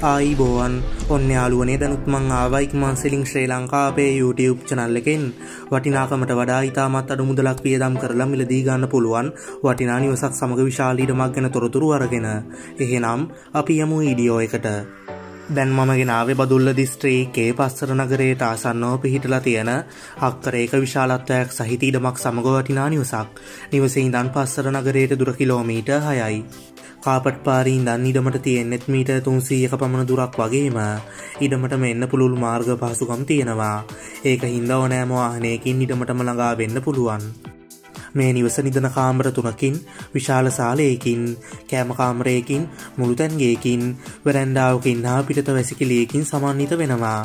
ආයි බෝවන්. ඔන්න යාලුවනේ දැනුත්මං ආවයික්මන් සිලිං ශ්‍රී ලංකාපේ YouTube චනල්ල එකෙන්. වටිනාකමට වඩා ඉතාමත් අඩු මුදලක් වියදම් කරලා මිලදී ගන්න පුළුවන්. වටිනා නිවසක් සමග විශාලීඩමක් ගැන තොරතුරු අරගෙන. එහෙනම් අපි යමු ඊඩියෝ එකට. දැන් මම ගෙනාවේ බදුල්ල දිස්ත්‍රීකේ පස්සර නගරයට ආසන්නව පිහිටලා තියෙන අක්කරේක විශාලත්වයක් සහිත ඉඩමක් සමග වටිනා නිවසක්. නිවසේ ඉඳන් පස්සර නගරයට දුර කිලෝමීට හයයි. කාපට් පාරීන් දන් ඉඩමට තියෙන්නෙත් මීට තුන්සීයක පමණ දුරක් වගේම ඉඩමට මෙන්න පුළුල් මාර්ග පහසුකම් තියෙනවා. ඒක හින්ද ඕනෑම වාහනයකින් ඉඩමටම ළඟා වෙන්න පුළුවන්. මේ නිවස නිදන කාමර තුනකින් විශාල සාලයකින් කෑමකාමරයකින් මුළුතැන්ගේකින් වරැන්ඩාවකින් හා පිටත වැසිකිලියකින් සමන්විත වෙනවා.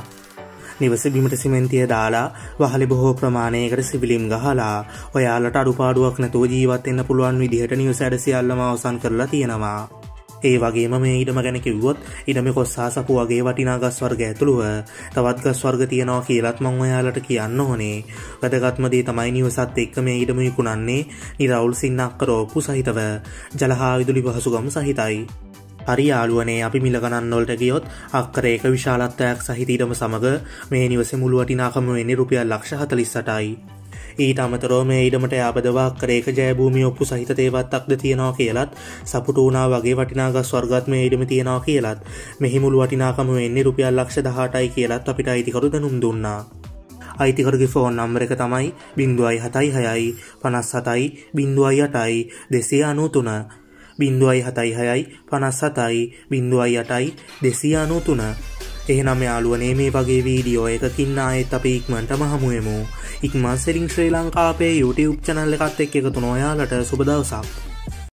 නිවස බිමට සිමෙන්තිය දාලා වහලි බොහෝ ප්‍රමාණයකට සිවිලිම් ගහලා ඔයාලට අඩුපාඩුවක් නැතුව ජීවත්වෙන්න පුළුවන් විදිහට නිවස ඇඩ සියල්ලම අවසන් කරලා තියෙනවා. ඒ වගේම මේ ඉඩම ගැන කිව්වොත් ඉඩම කොස්සා සපු වගේ වටිනා ගස් වර්ග ඇතුළුව තවත් ගස් වර්ග තියෙනවා කියලත් මං ඔයාලට කියන්න ඕනේ වැදගත්මදේ තමයි නිවසත් එක්ක මේ ඉඩම විකුණන්නේ නිරවුල් සින්නක් කරෝපු සහිතව ජලහා විදුලි පහසුගම් සහිතයි හරි යාළුවනේ අපි මිලගණන්නොල්ට ගියොත් අක්කරේක විශාලත්වයක් සහිතීටම සමඟ මේ නිවස මුළුවටිනාකම වෙන්නේ රුපියල් ලක්ෂ හතලිස්සටයි. ඊට අමතරෝ මේ ඉඩමට යාබදවා කරේක ජයභූමි ඔප්පු සහිත තේවත්තක්ද තියෙනවා කියලත් සපුටූනා වගේ වටිනාගස් වර්ගත් මේ ඉඩම තියෙනවා කියලත් මෙහි මුළු වටිනාකම වෙන්නේ රුපියල් ලක්ෂ දහටයි කියලත් අපිට අයිතිකරු දැනුම් දුන්නා. අයිතිකරගේ ෆෝන් නම්බර එක තමයි බින්දුවයි හතයි හයයි පනස් සතයි බින්දුවයි අටයි දෙසේ අනු තුන බින්දුවයි හතයි හයයි පනස් සතයි බින්දුවයි අටයි දෙසිය අනු තුන. එහෙනම් යාළුවනේ මේ වගේ වීඩියෝ එකකින්න ආයෙත් අප ඉක්මට මහමුවමු ඉක්මන් සෙරිං ශ්‍රී ලංකාපේ YouTube චනල්ල එකත් එක් එකතු නොයාලට සුබදවසක්